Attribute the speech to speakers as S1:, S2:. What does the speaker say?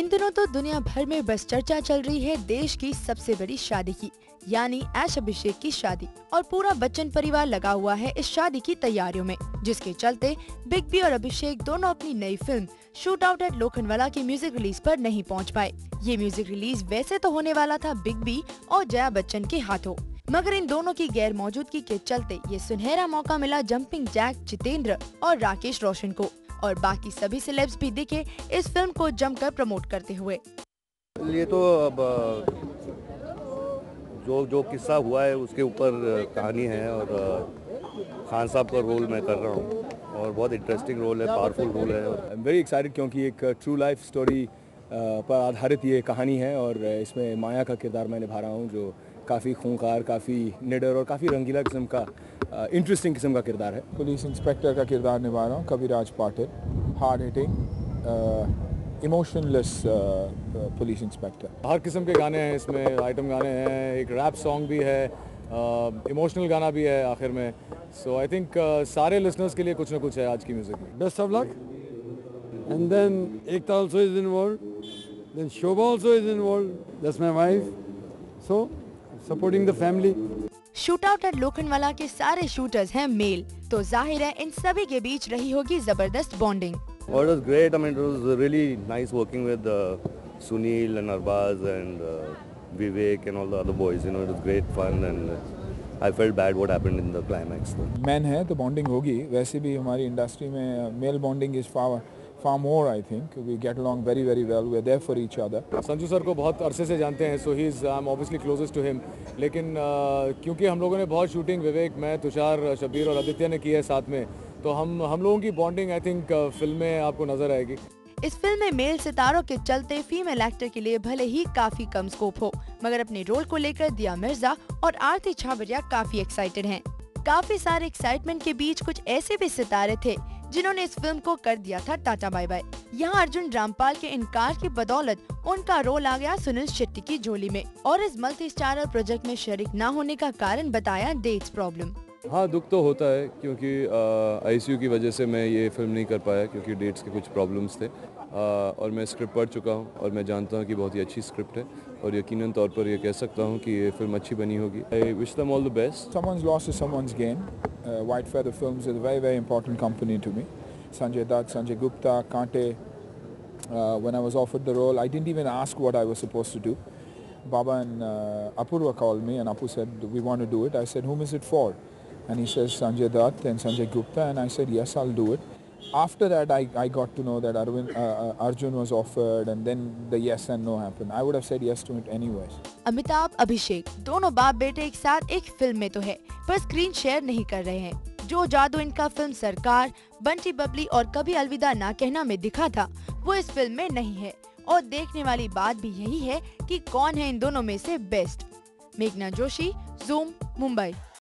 S1: इन दिनों तो दुनिया भर में बस चर्चा चल रही है देश की सबसे बड़ी शादी की, यानी ऐश अभिषेक की शादी, और पूरा बच्चन परिवार लगा हुआ है इस शादी की तैयारियों में, जिसके चलते बिग बी और अभिषेक दोनों अपनी नई फ़िल्म, शूट आउट एट लोखंडवाला की म्यूज़िक रिलीज़ पर नहीं पहुँच पाए। ये म्यूज़िक रिलीज़ वैसे तो होने वाला था बिग बी और जया बच्चन के हाथों। मगर इन दोनों की गैर मौजूदगी के चलते ये सुनहरा मौका मिला जंपिंग जैक जितेंद्र और राकेश रोशन को। और बाकी सभी सिलेब्स भी दिखे इस फ़िल्म को जमकर प्रमोट करते हुए।
S2: ये तो अब जो जो किस्सा हुआ है उसके ऊपर कहानी है और खान साहब का रोल मैं कर रहा हूँ और बहुत इंटरेस्टिंग रोल है पावरफुल रोल है।
S3: आई एम वेरी एक्साइटेड क्योंकि एक ट्रू लाइफ स्टोरी पर आधारित ये कहानी है और इसमें माया का किरदार मैं निभा रहा हूँ जो काफ़ी खूंखार काफ़ी निडर और काफ़ी रंगीला किस्म का इंटरेस्टिंग किस्म का किरदार है।
S4: पुलिस इंस्पेक्टर का किरदार निभा रहा हूँ Kaviraj Patil. Hard hitting emotionless police inspector
S5: हर किस्म के गाने हैं इसमें आइटम गाने हैं एक रैप सॉन्ग भी है इमोशनल uh, गाना भी है आखिर में। सो आई थिंक सारे लिसनर्स के लिए कुछ ना कुछ है आज की म्यूज़िक में।
S6: Best of luck and then Ekta also is involve then Shobha also is involve that's my wife so supporting the family
S1: shootout at Lokhandwala के सारे शूटर्स हैं मेल तो ज़ाहिर है इन सभी के बीच रही होगी ज़बरदस्त बॉन्डिंग
S2: और it was great I mean it was really nice working with Sunil and Arbaaz and Vivek and all the other boys you know it was great fun and I felt bad what happened in the climax
S4: man है तो bonding होगी. वैसे भी हमारी industry में male bonding is power far more I think. We get along very very well. We're there for each other.
S5: Sanju sir को बहुत अरसे से जानते हैं so he's I'm obviously closest to him. लेकिन uh, क्योंकि हम लोगों ने बहुत शूटिंग विवेक मैं तुषार शबीर और आदित्य ने की है साथ में तो हम हम लोगों की बॉन्डिंग आई थिंक फ़िल्म में आपको नज़र आएगी।
S1: इस फ़िल्म में मेल सितारों के चलते फीमेल एक्टर के लिए भले ही काफ़ी कम स्कोप हो मगर अपने रोल को लेकर दिया मिर्ज़ा और आरती छाबरिया काफ़ी एक्साइटेड हैं। काफ़ी सारे एक्साइटमेंट के बीच कुछ ऐसे भी सितारे थे जिन्होंने इस फ़िल्म को कर दिया था टाटा बाय बाय। यहाँ अर्जुन रामपाल के इनकार की बदौलत उनका रोल आ गया सुनील शेट्टी की झोली में और इस मल्टी स्टारर प्रोजेक्ट में शरीक न होने का कारण बताया डेट्स प्रॉब्लम
S5: हाँ दुख तो होता है क्योंकि आईसीयू की वजह से मैं ये फ़िल्म नहीं कर पाया क्योंकि डेट्स के कुछ प्रॉब्लम्स थे। आ, और मैं स्क्रिप्ट पढ़ चुका हूँ और मैं जानता हूँ कि बहुत ही अच्छी स्क्रिप्ट है और यकीनन तौर पर ये कह सकता हूँ कि ये फ़िल्म अच्छी बनी होगी। I wish them all the best
S4: is someone's gain. Uh, White Feather Films is a very very important company to me. Sanjay Dutt, Sanjay Gupta, Kante. Uh, when I was offered the role, I didn't even ask what I was supposed to do. Baba and uh, Apurva called me and Apu said, we want to do it. I said, whom is it for? And he says Sanjay Dutt and Sanjay Gupta and I said yes I'll do it. After that I, I got to know that Arvind, uh, uh, Arjun was offered and then the yes and no happened. I would have said yes to it anyways.
S1: Amitabh Abhishek दोनों बाप बेटे एक साथ एक film में तो है पर स्क्रीन शेयर नहीं कर रहे हैं जो जादू इनका फ़िल्म सरकार बंटी बबली और कभी अलविदा ना कहना में दिखा था वो इस फ़िल्म में नहीं है और देखने वाली बात भी यही है कि कौन है इन दोनों में से बेस्ट मेघना जोशी जूम मुंबई